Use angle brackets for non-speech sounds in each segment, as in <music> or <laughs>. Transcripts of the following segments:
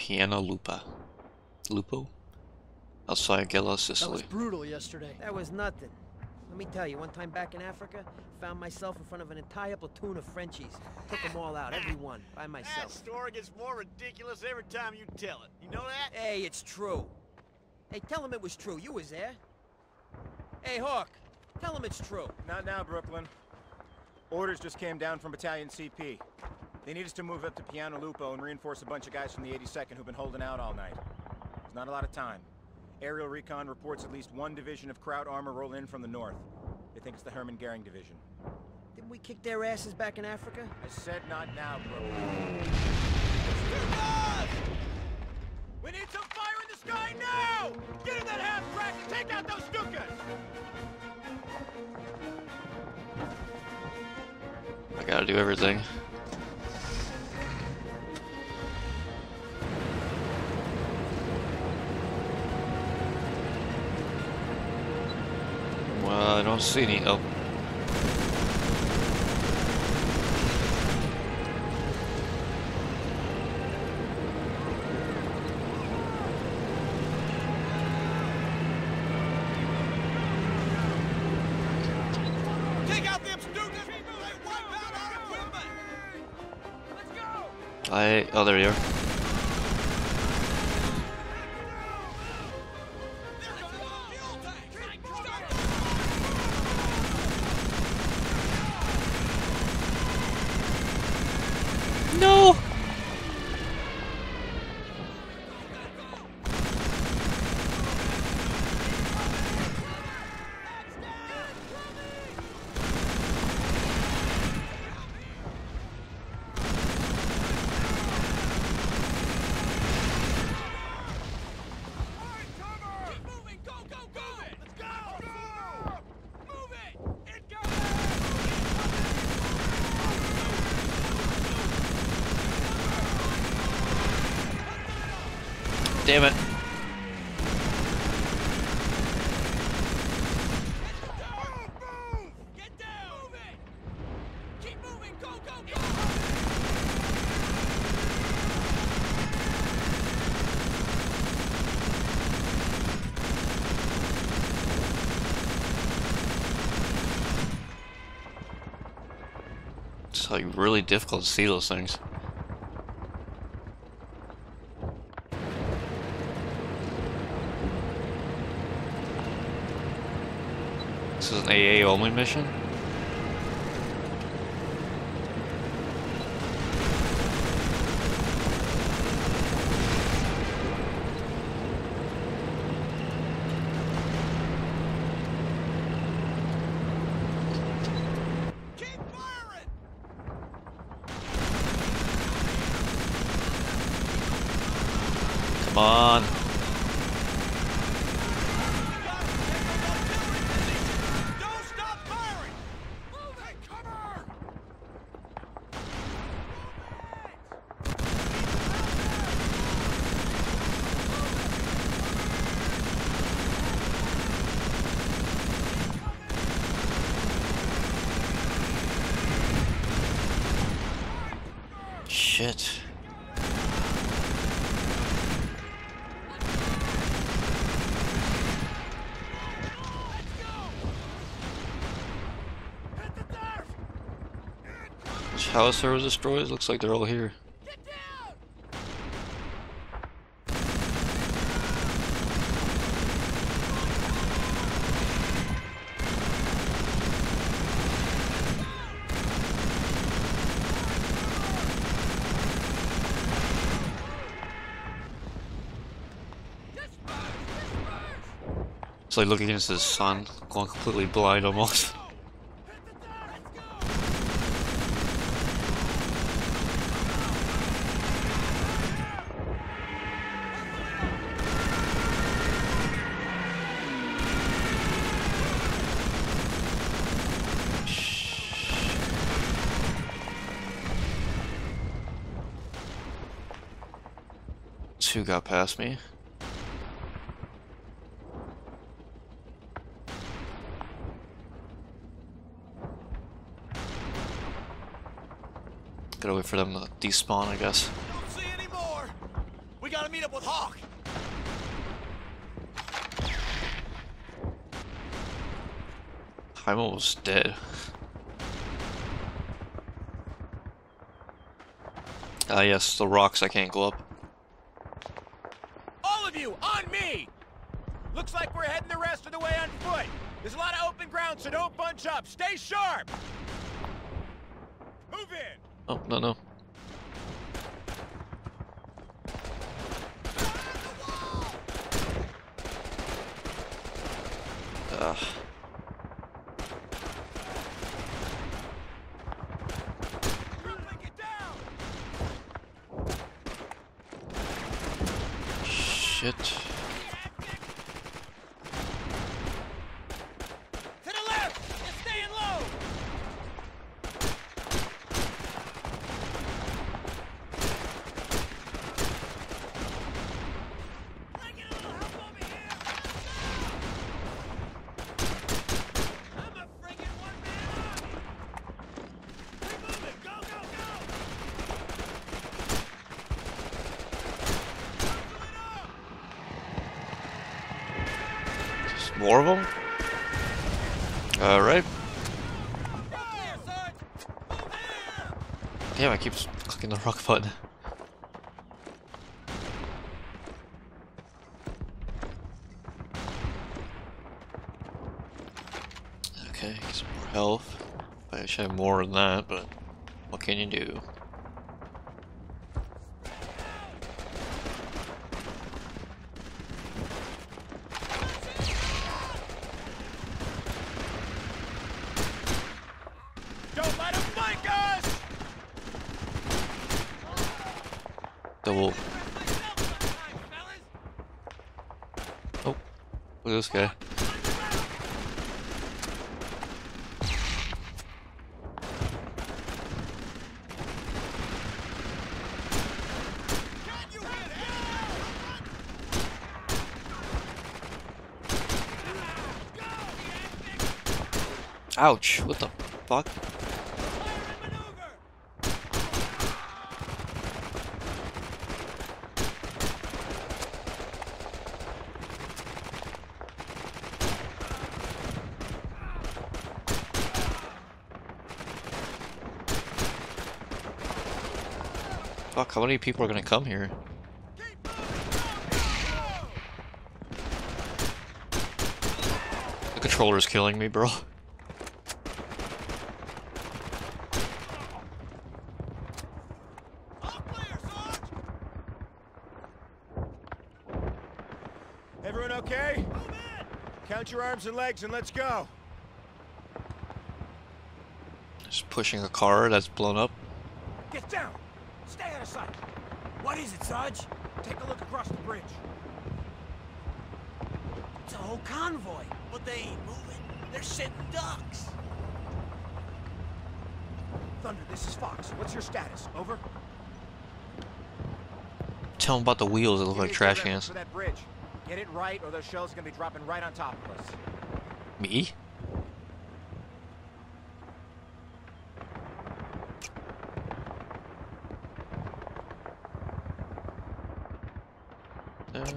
Piano Lupa. Lupo? Outside Gela, That Sicily. was brutal yesterday. That was nothing. Let me tell you, one time back in Africa, found myself in front of an entire platoon of Frenchies. Took them all out, every one, by That myself. story gets more ridiculous every time you tell it. You know that? Hey, it's true. Hey, tell him it was true. You was there. Hey, Hawk, tell him it's true. Not now, Brooklyn. Orders just came down from Battalion CP. They need us to move up to Piano Lupo and reinforce a bunch of guys from the 82nd who've been holding out all night. There's not a lot of time. Aerial recon reports at least one division of Kraut armor roll in from the north. They think it's the Hermann Goering division. Didn't we kick their asses back in Africa? I said not now, Brooklyn. We need some fire in the sky now! Get in that half track and take out those Stukas! I gotta do everything. Well, I don't see any. Take out them Stukas! They wipe out our equipment! Let's go! I. Oh, there you are. Go, it. It's like really difficult to see those things. This is an AA only mission? Keep firing! Come on. Don't stop firing! Move it! Cover! Shit. Which howitzer was destroyed? Looks like they're all here. Get down! It's like looking against the sun, going completely blind almost. Two got past me. Gotta wait for them to despawn, I guess. Don't see any more! We gotta meet up with Hawk. I'm almost dead. Ah yes, the rocks I can't go up. All of you, on me! Looks like we're heading the rest of the way on foot. There's a lot of open ground, so don't bunch up. Stay sharp! Oh, no, no. Ugh. Brooklyn, get down! Shit. To the left! You're staying low! Can I get a little help over here? I'm a friggin' one-man army! Keep moving! Go, go, go! Hustle it up! Just more of them? Alright. Damn, I keep clicking the rock <laughs> button. Okay, get some more health. I should have more than that, but what can you do? Don't let him flank us! Double. Myself sometime, fellas! Look at this guy. Ouch! What the fuck? Fuck, how many people are gonna come here? Keep moving! Go, go! The controller's killing me, bro. All clear, Sarge! Everyone okay? Count your arms and legs and let's go. Just pushing a car that's blown up. Get down! Stay out of sight! What is it, Sarge? Take a look across the bridge. It's a whole convoy. But they ain't moving. They're sitting ducks. Thunder, this is Fox. What's your status? Over? Tell them about the wheels that look Give like trash direct cans. For that bridge. Get it right, or those shells are gonna be dropping right on top of us. Me? There. And there. Fire mission battery, grid 23937. Enemy convoy in open. Fire for effect. Over. Hold on to your helmets. This is gonna be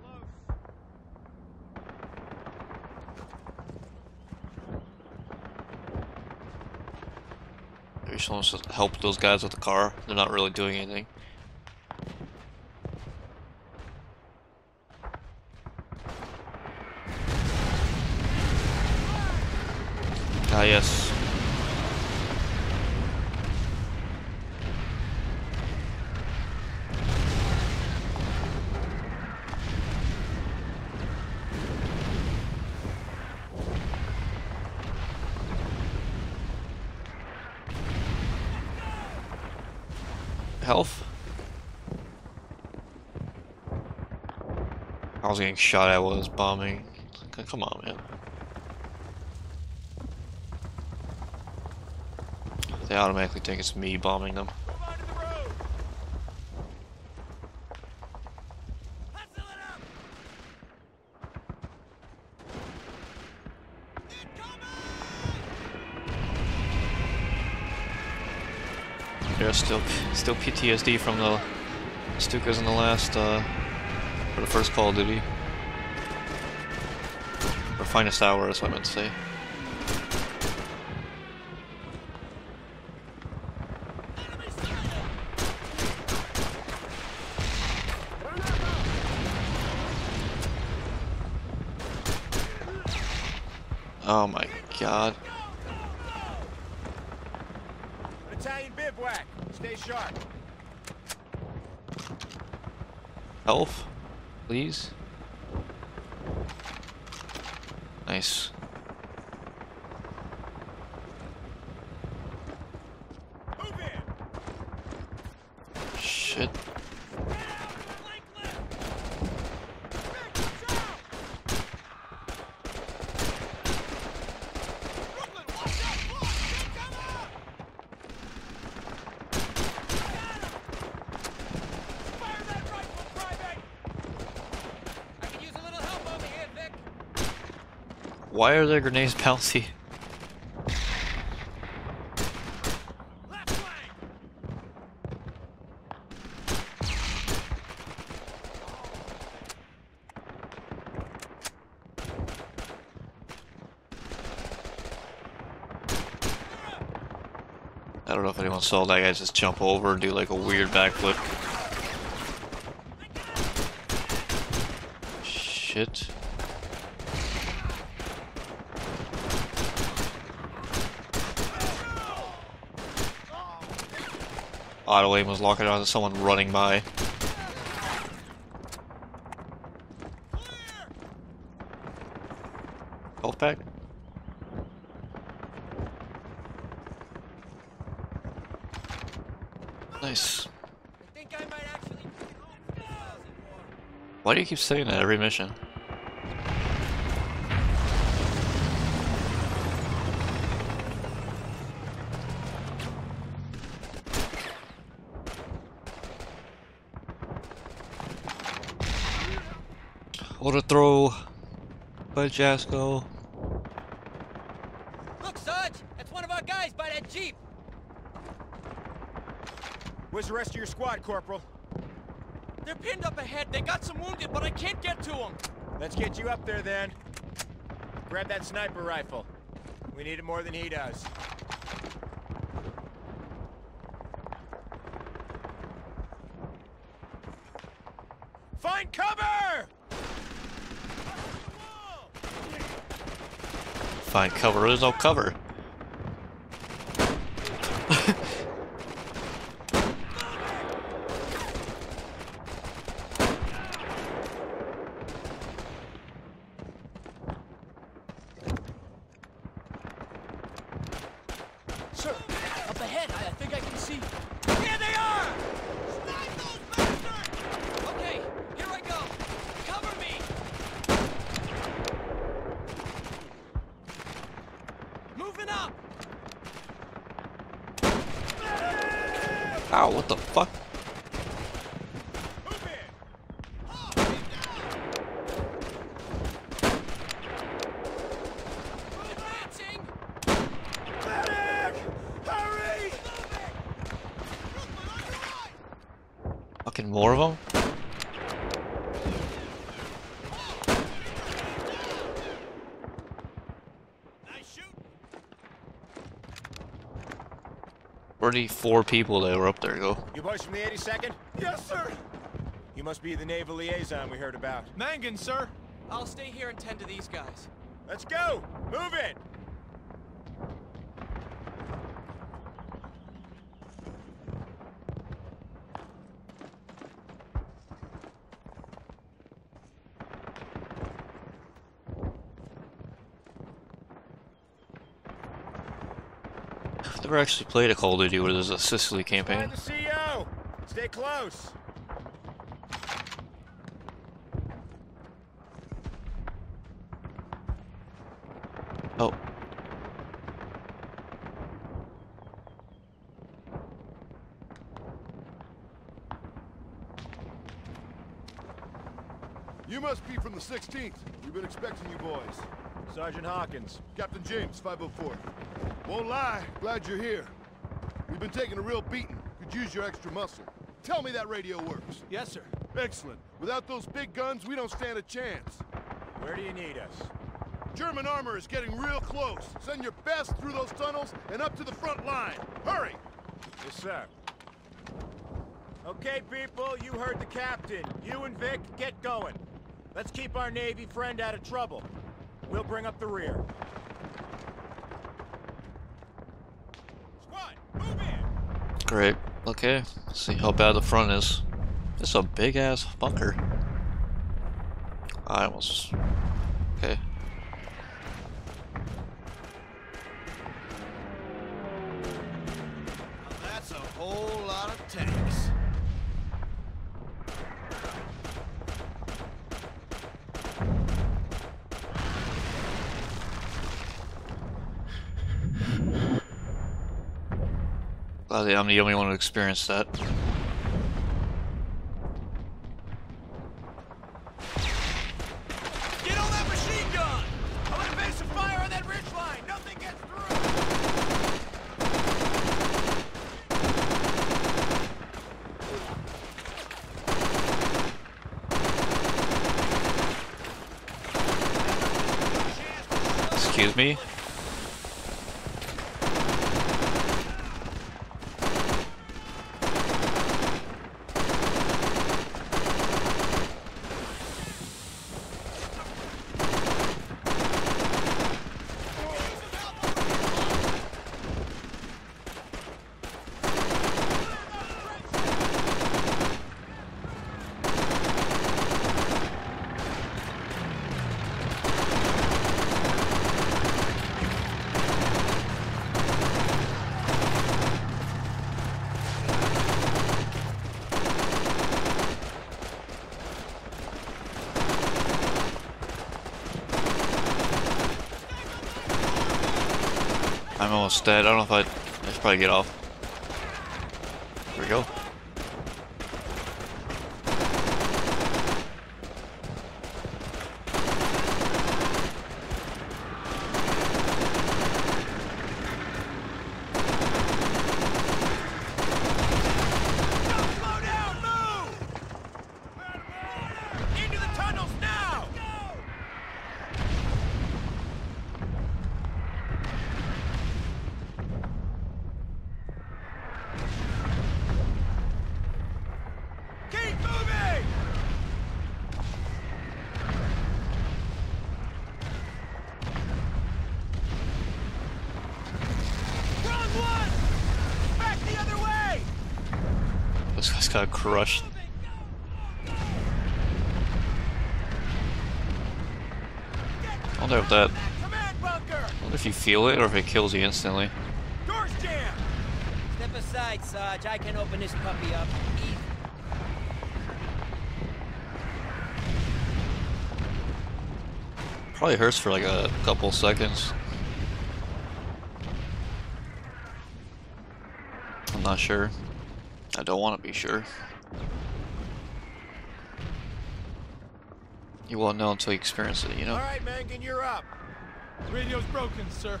close. You're supposed to help those guys with the car. They're not really doing anything. Ah, yes. Health? I was getting shot at while I was bombing. Come on, man. They automatically think it's me bombing them. There's still still PTSD from the Stukas in the last uh for the first Call of Duty. Or finest hour is what I meant to say. God. Italian bivouac. Stay sharp. Health, please. Nice. Move in. Shit. Brooklyn, watch out! Look, take them out! Fire that rifle, private! I could use a little help over here, Vic. Why are there grenades bouncy? I don't know if anyone saw that guy just jump over and do like a weird backflip. Shit. Auto aim was locking onto someone running by. Health pack? Nice. I think I might actually... Why do you keep saying that every mission? Auto throw by Jasko. Look, Sarge! That's one of our guys by that Jeep! Where's the rest of your squad, Corporal? They're pinned up ahead. They got some wounded, but I can't get to them. Let's get you up there then. Grab that sniper rifle. We need it more than he does. Find cover! Find cover, there's no cover. Sir, up ahead, I, I think I can see. Here they are! Snipe those bastards! Okay, here I go. Cover me! Moving up! Ow, what the fuck? Move in! Oh, keep down! Advancing! Medic! Hurry! Brooklyn, on your right! Fucking more of them? Nice shoot! Where the four people that were up there go? You boys from the 82nd? Yes, sir! You must be the naval liaison we heard about. Mangan, sir! I'll stay here and tend to these guys. Let's go! Move it! I've never actually played a Call of Duty where there's a Sicily campaign. Find the CO! Stay close! Oh, You must be from the 16th. We've been expecting you boys. Sergeant Hawkins. Captain James, 504. Won't lie, glad you're here. We've been taking a real beating. could use your extra muscle. Tell me that radio works. Yes, sir. Excellent. Without those big guns, we don't stand a chance. Where do you need us? German armor is getting real close. Send your best through those tunnels and up to the front line. Hurry! Yes, sir. Okay, people, you heard the captain. You and Vic, get going. Let's keep our Navy friend out of trouble. We'll bring up the rear. Squad, move in! Great. Okay. See how bad the front is. It's a big ass bunker. I almost. Okay. That's a whole lot of tanks. Glad I'm the only one who experienced that. Get on that machine gun! I'm gonna base some fire on that ridge line! Nothing gets through! Excuse me? I'm almost dead. I don't know if I, I should probably get off. Here we go. Don't slow down! Move! Into the tunnels now! Keep moving! Wrong one! Back the other way! This guy's got crushed. I wonder if that. I wonder if you feel it or if it kills you instantly. Doors jammed! Step aside, Sarge. I can open this puppy up. Easy. Probably hurts for like a couple seconds. Not sure. I don't want to be sure. You won't know until you experience it, you know? All right, Mangan, you're up. Radio's broken, sir.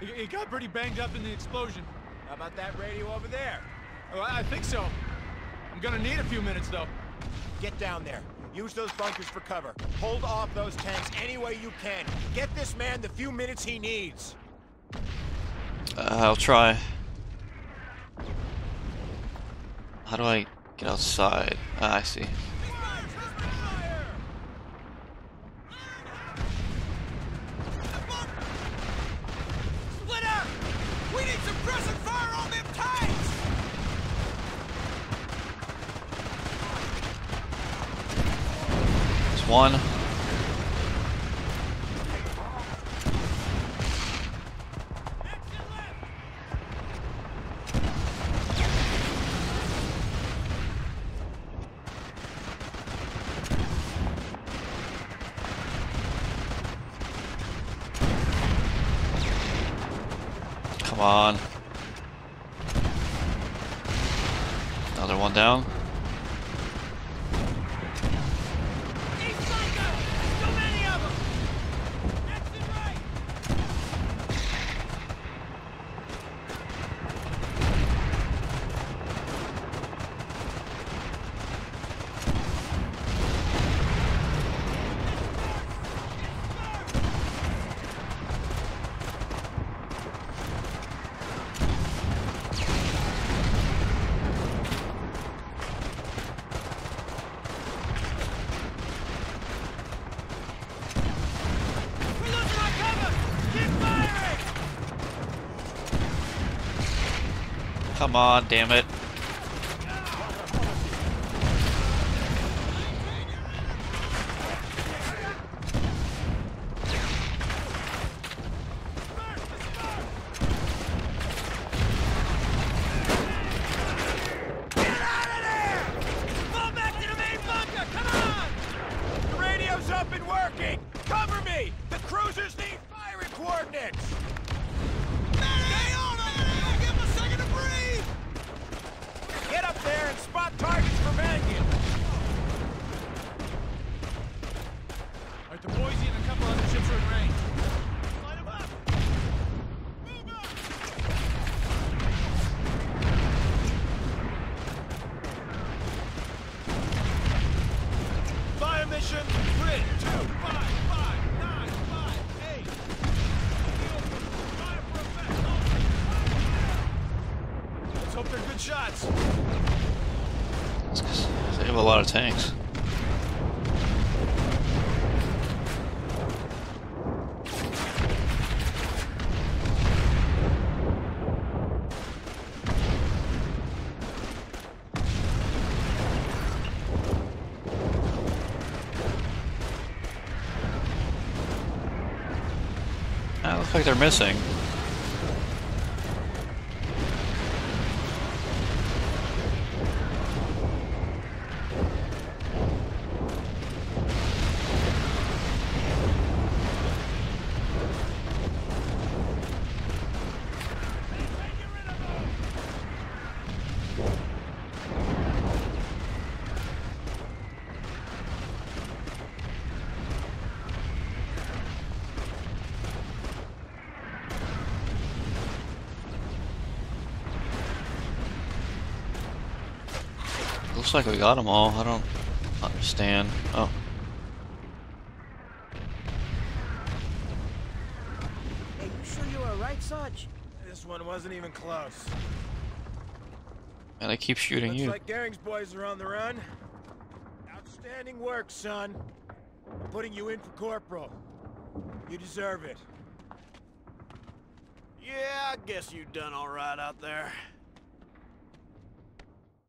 It, it got pretty banged up in the explosion. How about that radio over there? Oh, I I think so. I'm gonna need a few minutes, though. Get down there. Use those bunkers for cover. Hold off those tanks any way you can. Get this man the few minutes he needs. Uh, I'll try. How do I get outside? Ah, I see. Split up! We need suppressing fire on them tanks! There's one. Come on. Another one down. Come on, damn it. Up and working! Cover me! The cruisers need firing coordinates! There and spot targets like they're missing. Looks like we got them all. I don't understand. Oh, Are you sure you were right, Sarge? This one wasn't even close. and I keep shooting Looks you. like Goering's boys are on the run. Outstanding work, son. I'm putting you in for corporal. You deserve it. Yeah, I guess you done all right out there.